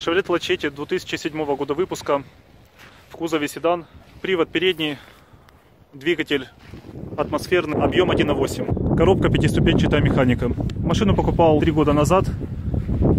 Chevrolet Lachete 2007 года выпуска. В кузове седан. Привод передний. Двигатель атмосферный. Объем 1.8. Коробка пятиступенчатая механика. Машину покупал три года назад.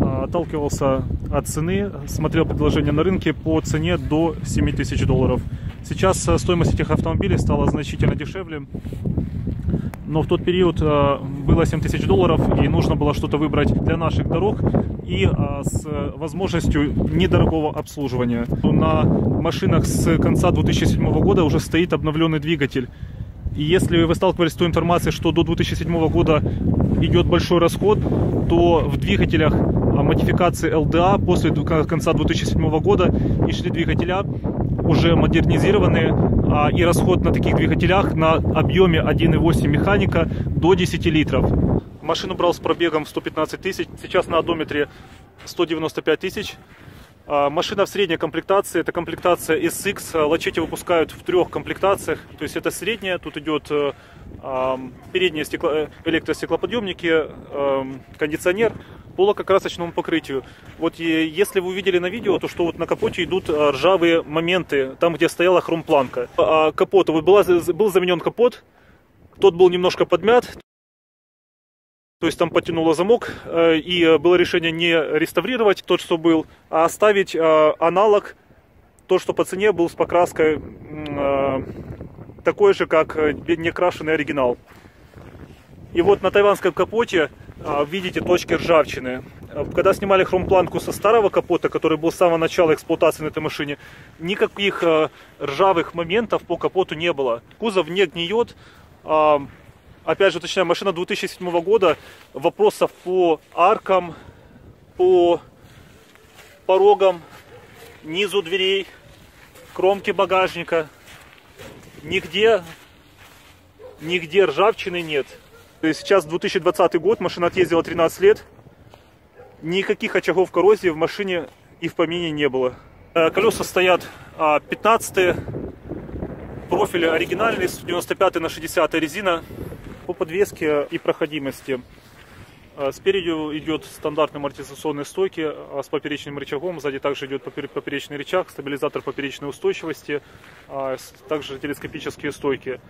А, отталкивался от цены. Смотрел предложение на рынке по цене до 7 тысяч долларов. Сейчас э, стоимость этих автомобилей стала значительно дешевле но в тот период э, было 7 тысяч долларов, и нужно было что-то выбрать для наших дорог и э, с возможностью недорогого обслуживания. На машинах с конца 2007 года уже стоит обновленный двигатель. И если вы сталкивались с той информацией, что до 2007 года идет большой расход, то в двигателях а, модификации LDA после конца 2007 года и шли двигателя уже модернизированные, и расход на таких двигателях на объеме 1.8 механика до 10 литров. Машину брал с пробегом 115 тысяч, сейчас на одометре 195 тысяч. А, машина в средней комплектации, это комплектация SX, Лачети выпускают в трех комплектациях, то есть это средняя, тут идет э, передние стекло, э, электростеклоподъемники, кондиционер, по лакокрасочному покрытию. Вот если вы увидели на видео, то что вот на капоте идут а, ржавые моменты, там где стояла хромпланка. А капот, был заменен капот, тот был немножко подмят, то есть там потянуло замок, э, и было решение не реставрировать тот, что был, а оставить а, аналог, то, что по цене был с покраской а, такой же, как э, некрашенный оригинал. И вот на тайванском капоте а, видите точки ржавчины. Когда снимали хромпланку со старого капота, который был с самого начала эксплуатации на этой машине, никаких а, ржавых моментов по капоту не было. Кузов не гниет. Опять же, уточняю, машина 2007 года. Вопросов по аркам, по порогам, низу дверей, кромке багажника. Нигде, нигде ржавчины нет. Сейчас 2020 год, машина отъездила 13 лет. Никаких очагов коррозии в машине и в помине не было. Э, колеса стоят 15 а, профиль оригинальный, с 95 на 60 резина. По подвеске и проходимости. Э, спереди идет стандартные амортизационные стойки а, с поперечным рычагом. Сзади также идет поперечный рычаг, стабилизатор поперечной устойчивости, а, также телескопические стойки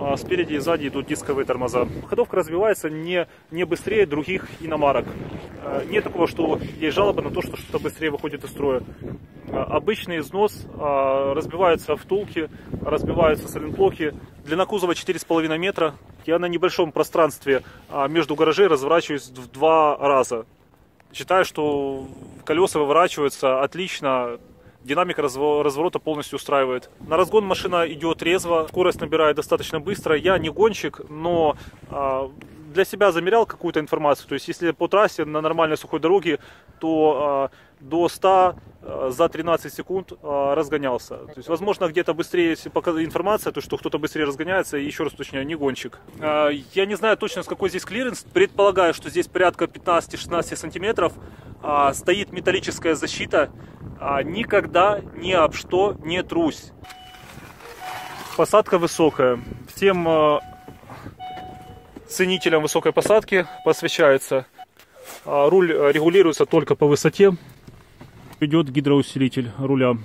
а спереди и сзади идут дисковые тормоза. Ходовка развивается не, не быстрее других иномарок. А, нет такого, что есть жалоба на то, что что-то быстрее выходит из строя. А, обычный износ, разбиваются втулки, разбиваются сайлентблоки. Длина кузова 4,5 метра. Я на небольшом пространстве между гаражей разворачиваюсь в два раза. Считаю, что колеса выворачиваются отлично, Динамика разворота полностью устраивает. На разгон машина идет резво, скорость набирает достаточно быстро. Я не гонщик, но а, для себя замерял какую-то информацию. То есть, если по трассе на нормальной сухой дороге, то э, до 100 э, за 13 секунд э, разгонялся. То есть, возможно, где-то быстрее если информация, то что кто-то быстрее разгоняется, и еще раз уточняю, не гонщик. Э, я не знаю точно, с какой здесь клиренс. Предполагаю, что здесь порядка 15-16 сантиметров. Э, стоит металлическая защита а никогда ни об что не трусь. Посадка высокая. Всем э, ценителям высокой посадки посвящается. А руль регулируется только по высоте. Идет гидроусилитель руля.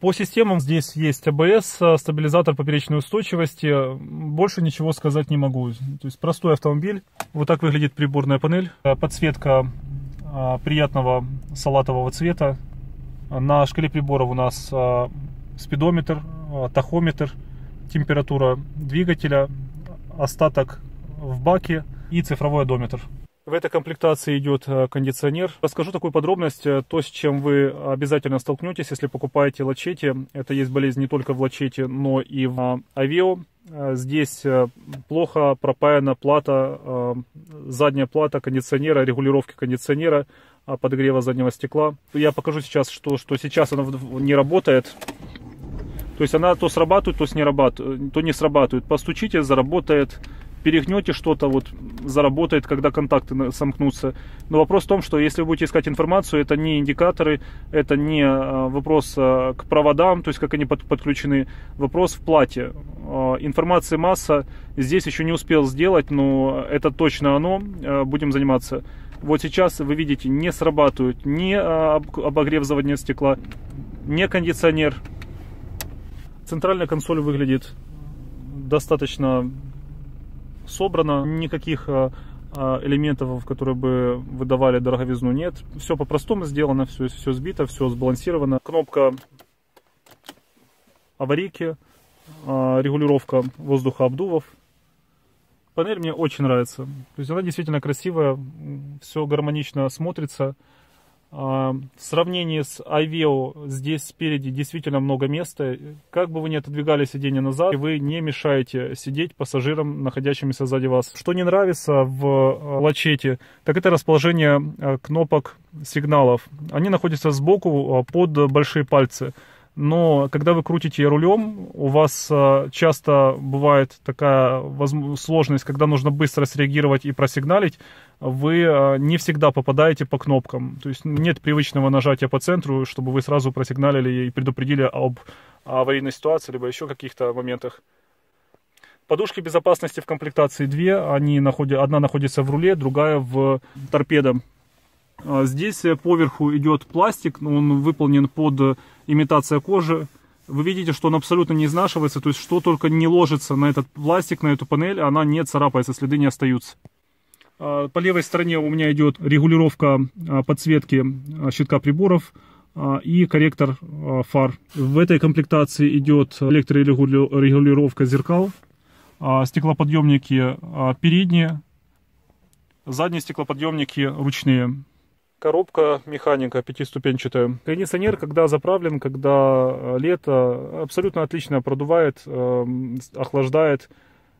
По системам здесь есть АБС, стабилизатор поперечной устойчивости. Больше ничего сказать не могу. То есть простой автомобиль. Вот так выглядит приборная панель. Подсветка а, приятного салатового цвета. На шкале приборов у нас спидометр, тахометр, температура двигателя, остаток в баке и цифровой одометр. В этой комплектации идет а, кондиционер. Расскажу такую подробность, то, с чем вы обязательно столкнетесь, если покупаете лачете. Это есть болезнь не только в лачете, но и в авио. Здесь плохо пропаяна плата, задняя плата кондиционера, регулировки кондиционера подогрева заднего стекла. Я покажу сейчас, что, что сейчас она не работает. То есть она то срабатывает, то, не срабатывает, то не срабатывает. Постучите, заработает. Перегнете что-то, вот заработает, когда контакты сомкнутся. Но вопрос в том, что если вы будете искать информацию, это не индикаторы, это не а, вопрос а, к проводам, то есть как они подключены. Вопрос в плате. Информации масса. Здесь еще не успел сделать, но это точно оно. Будем заниматься. Вот сейчас вы видите, не срабатывают ни а, обогрев заводного стекла, ни кондиционер. Центральная консоль выглядит достаточно собрано, никаких а, а, элементов, которые бы выдавали дороговизну, нет. Все по-простому сделано, все, все сбито, все сбалансировано. Кнопка аварийки, регулировка воздуха обдувов. Панель мне очень нравится. То есть она действительно красивая, все гармонично смотрится. А, в сравнении с iVeo здесь спереди действительно много места. Как бы вы ни отодвигали сиденье назад, вы не мешаете сидеть пассажирам, находящимся сзади вас. Что не нравится в а, лачете, так это расположение а, кнопок сигналов. Они находятся сбоку под большие пальцы но когда вы крутите рулем, у вас часто бывает такая сложность, когда нужно быстро среагировать и просигналить, вы а, не всегда попадаете по кнопкам. То есть нет привычного нажатия по центру, чтобы вы сразу просигналили и предупредили об аварийной ситуации, либо еще каких-то моментах. Подушки безопасности в комплектации две. Они находят, одна находится в руле, другая в торпедо. А, здесь поверху идет пластик, он выполнен под имитация кожи. Вы видите, что он абсолютно не изнашивается, то есть что только не ложится на этот пластик, на эту панель, она не царапается, следы не остаются. А, по левой стороне у меня идет регулировка а, подсветки щитка приборов и корректор фар. В этой комплектации идет электрорегулировка зеркал, стеклоподъемники передние, задние стеклоподъемники ручные коробка механика пятиступенчатая. Кондиционер, когда заправлен, когда лето, абсолютно отлично продувает, эм, охлаждает.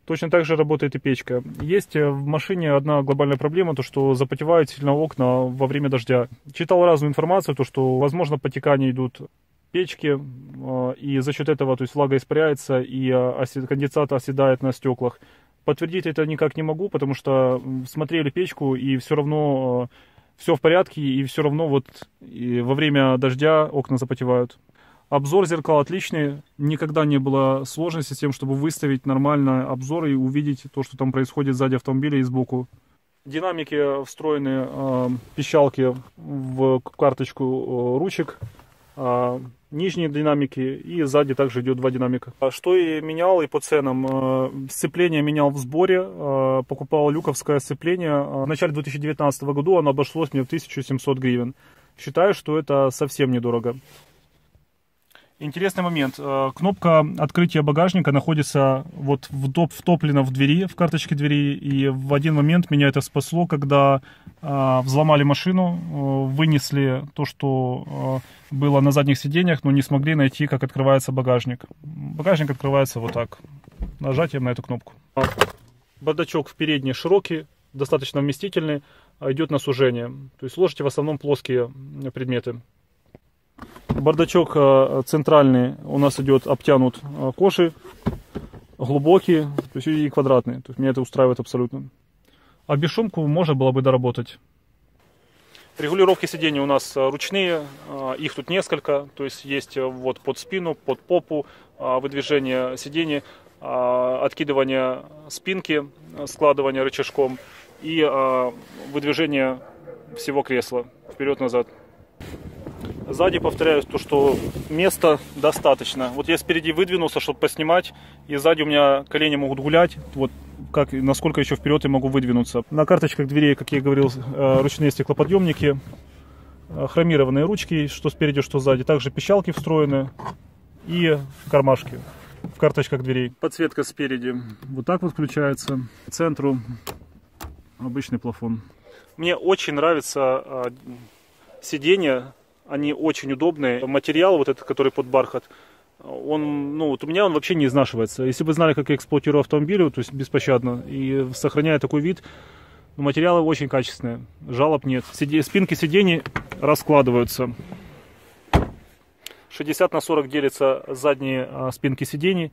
Точно так же работает и печка. Есть э, в машине одна глобальная проблема, то что запотевают сильно окна во время дождя. Читал разную информацию, то что, возможно, потекания идут печки, э, и за счет этого то есть влага испаряется, и конденсат оседает на стеклах. Подтвердить это никак не могу, потому что смотрели печку, и все равно все в порядке, и все равно вот во время дождя окна запотевают. Обзор зеркал отличный, никогда не было сложности с тем, чтобы выставить нормально обзор и увидеть то, что там происходит сзади автомобиля и сбоку. Динамики встроены, э, пищалки в карточку э, ручек. А, нижние динамики и сзади также идет два динамика. Что и менял и по ценам. А, сцепление менял в сборе, покупал люковское сцепление. В начале 2019 года оно обошлось мне в 1700 гривен. Считаю, что это совсем недорого. Интересный момент. Э, кнопка открытия багажника находится вот втоплена в двери, в карточке двери. И в один момент меня это спасло, когда э, взломали машину, э, вынесли то, что было на задних сиденьях, но не смогли найти, как открывается багажник. Багажник открывается вот так, нажатием на эту кнопку. Бардачок в передний широкий, достаточно вместительный, идет на сужение. То есть ложите в основном плоские предметы. Бардачок э, центральный у нас идет обтянут э, кожей, глубокий, то есть и квадратный. То есть меня это устраивает абсолютно. А бесшумку можно было бы доработать. Регулировки сидений у нас э, ручные, их тут несколько, то есть есть вот под спину, под попу, выдвижение сидений, откидывание спинки, складывание рычажком и выдвижение всего кресла вперед-назад. Сзади повторяю то, что места достаточно. Вот я спереди выдвинулся, чтобы поснимать, и сзади у меня колени могут гулять. Вот как, насколько еще вперед я могу выдвинуться. На карточках дверей, как я говорил, э, ручные стеклоподъемники, э, хромированные ручки, что спереди, что сзади. Также пищалки встроены и кармашки в карточках дверей. Подсветка спереди вот так вот включается. К центру обычный плафон. Мне очень нравится э, сиденье они очень удобные. Материал вот этот, который под бархат, он, ну, вот у меня он вообще не изнашивается. Если бы знали, как я эксплуатирую автомобиль, то есть беспощадно, и сохраняя такой вид, материалы очень качественные, жалоб нет. Сиди, спинки сидений раскладываются. 60 на 40 делятся задние а, спинки сидений.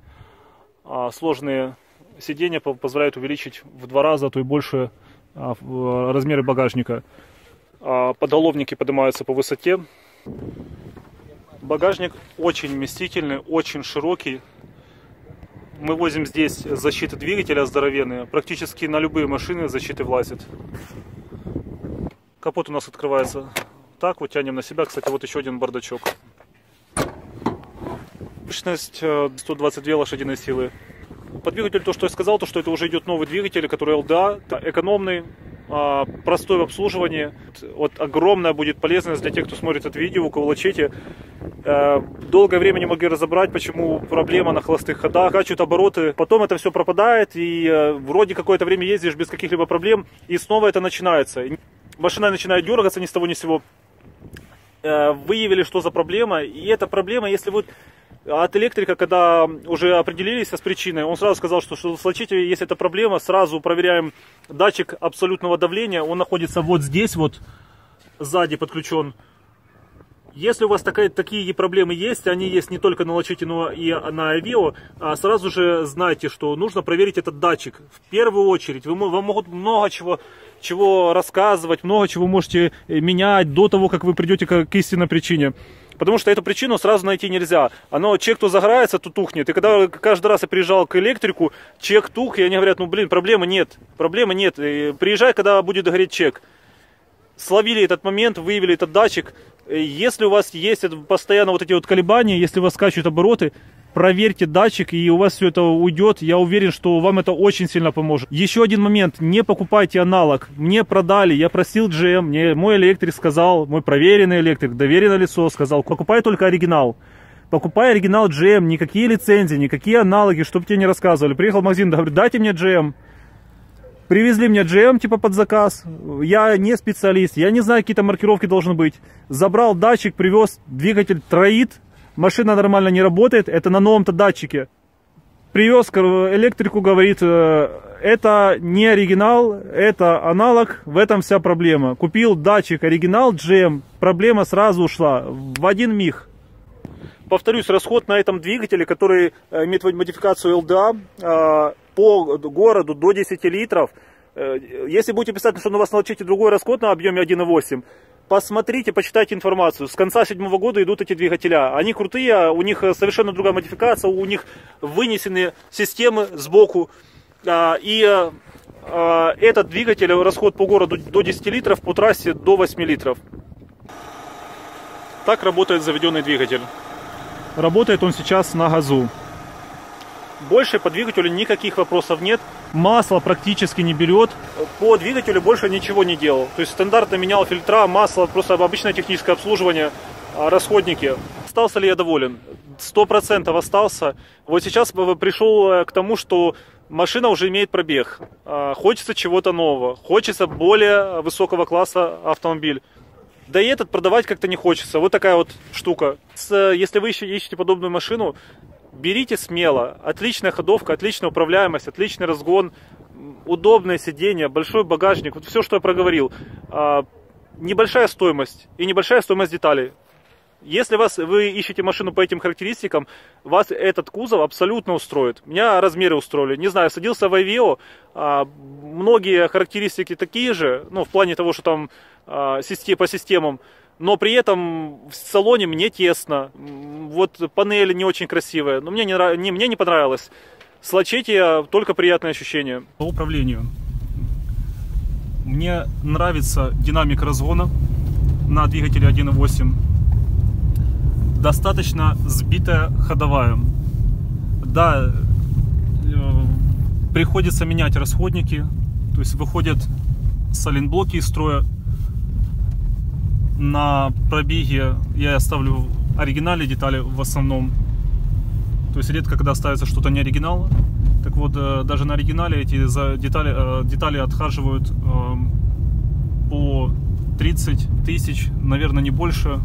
А сложные сиденья позволяют увеличить в два раза, а то и больше а, размеры багажника. А подоловники поднимаются по высоте. Багажник очень вместительный, очень широкий. Мы возим здесь защиты двигателя здоровенные. Практически на любые машины защиты влазят. Капот у нас открывается так, вот тянем на себя. Кстати, вот еще один бардачок. Мощность 122 лошадиные силы. По двигателю то, что я сказал, то, что это уже идет новый двигатель, который LDA, экономный, а, простой в обслуживании. Вот огромная будет полезность для тех, кто смотрит это видео, у кого лачете. Э, долгое время не могли разобрать, почему проблема на холостых ходах, качают обороты. Потом это все пропадает, и э, вроде какое-то время ездишь без каких-либо проблем, и снова это начинается. Машина начинает дергаться ни с того ни с сего. Э, выявили, что за проблема, и эта проблема, если вы от электрика, когда уже определились с причиной, он сразу сказал, что, что случите, если это проблема, сразу проверяем датчик абсолютного давления. Он находится вот здесь, вот сзади подключен. Если у вас такая, такие проблемы есть, они есть не только на Лачете, но и на Авио, а сразу же знайте, что нужно проверить этот датчик. В первую очередь, вы, вам могут много чего, чего рассказывать, много чего можете менять до того, как вы придете к, к истинной причине. Потому что эту причину сразу найти нельзя. Оно, чек то загорается, то тухнет. И когда каждый раз я приезжал к электрику, чек тух, и они говорят, ну блин, проблемы нет. Проблемы нет. И приезжай, когда будет гореть чек. Словили этот момент, выявили этот датчик. Если у вас есть постоянно вот эти вот колебания, если у вас скачут обороты, проверьте датчик, и у вас все это уйдет. Я уверен, что вам это очень сильно поможет. Еще один момент. Не покупайте аналог. Мне продали, я просил GM, мне мой электрик сказал, мой проверенный электрик, доверенное лицо сказал, покупай только оригинал. Покупай оригинал GM, никакие лицензии, никакие аналоги, чтобы тебе не рассказывали. Приехал в магазин, говорит, дайте мне GM. Привезли мне GM типа под заказ. Я не специалист, я не знаю, какие то маркировки должны быть. Забрал датчик, привез, двигатель троит, машина нормально не работает, это на новом-то датчике. Привез электрику, говорит, э, это не оригинал, это аналог, в этом вся проблема. Купил датчик оригинал GM, проблема сразу ушла, в один миг. Повторюсь, расход на этом двигателе, который э, имеет модификацию LDA, по городу до 10 литров. Если будете писать, что у вас научите другой расход на объеме 1,8, посмотрите, почитайте информацию. С конца седьмого года идут эти двигателя. Они крутые, у них совершенно другая модификация, у них вынесены системы сбоку. А, и а, этот двигатель, расход по городу до 10 литров, по трассе до 8 литров. Так работает заведенный двигатель. Работает он сейчас на газу. Больше по двигателю никаких вопросов нет. Масло практически не берет. По двигателю больше ничего не делал. То есть стандартно менял фильтра, масло, просто обычное техническое обслуживание, а, расходники. Остался ли я доволен? Сто процентов остался. Вот сейчас пришел э, к тому, что машина уже имеет пробег. А, хочется чего-то нового. Хочется более высокого класса автомобиль. Да и этот продавать как-то не хочется. Вот такая вот штука. Если вы ищете подобную машину, берите смело. Отличная ходовка, отличная управляемость, отличный разгон, удобное сиденье, большой багажник. Вот все, что я проговорил. А, небольшая стоимость и небольшая стоимость деталей. Если вас, вы ищете машину по этим характеристикам, вас этот кузов абсолютно устроит. Меня размеры устроили. Не знаю, садился в Aveo, а, многие характеристики такие же, ну, в плане того, что там а, по системам но при этом в салоне мне тесно. Вот панель не очень красивая, но мне не, не, мне не понравилось. С Лачетти только приятное ощущение. По управлению. Мне нравится динамика разгона на двигателе 1.8. Достаточно сбитая ходовая. Да, э, приходится менять расходники, то есть выходят саленблоки из строя, на пробеге я ставлю оригинальные детали в основном. То есть редко, когда ставится что-то не оригинал. Так вот, э, даже на оригинале эти детали, э, детали отхаживают эм, по 30 тысяч, наверное, не больше.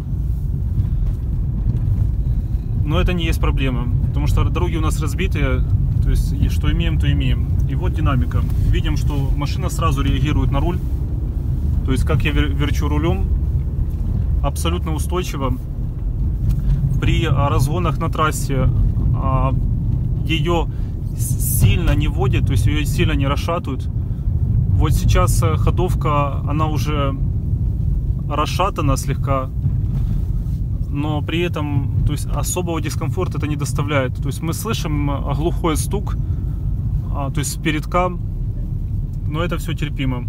Но это не есть проблема, потому что дороги у нас разбитые, то есть что имеем, то имеем. И вот динамика. Видим, что машина сразу реагирует на руль. То есть как я верчу рулем, абсолютно устойчива. При разгонах на трассе а, ее сильно не водит, то есть ее сильно не расшатывают. Вот сейчас э, ходовка, она уже расшатана слегка, но при этом то есть, особого дискомфорта это не доставляет. То есть мы слышим э, глухой стук, а, то есть передка, но это все терпимо.